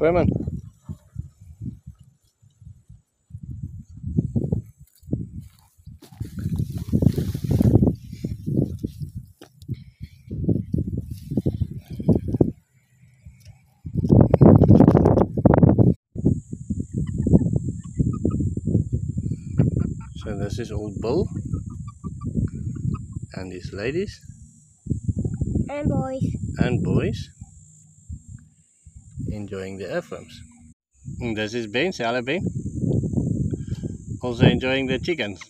Gooi man. So this is old Bill and these ladies And boys. and boys enjoying the earthworms. And this is Ben, hello Ben. Also enjoying the chickens.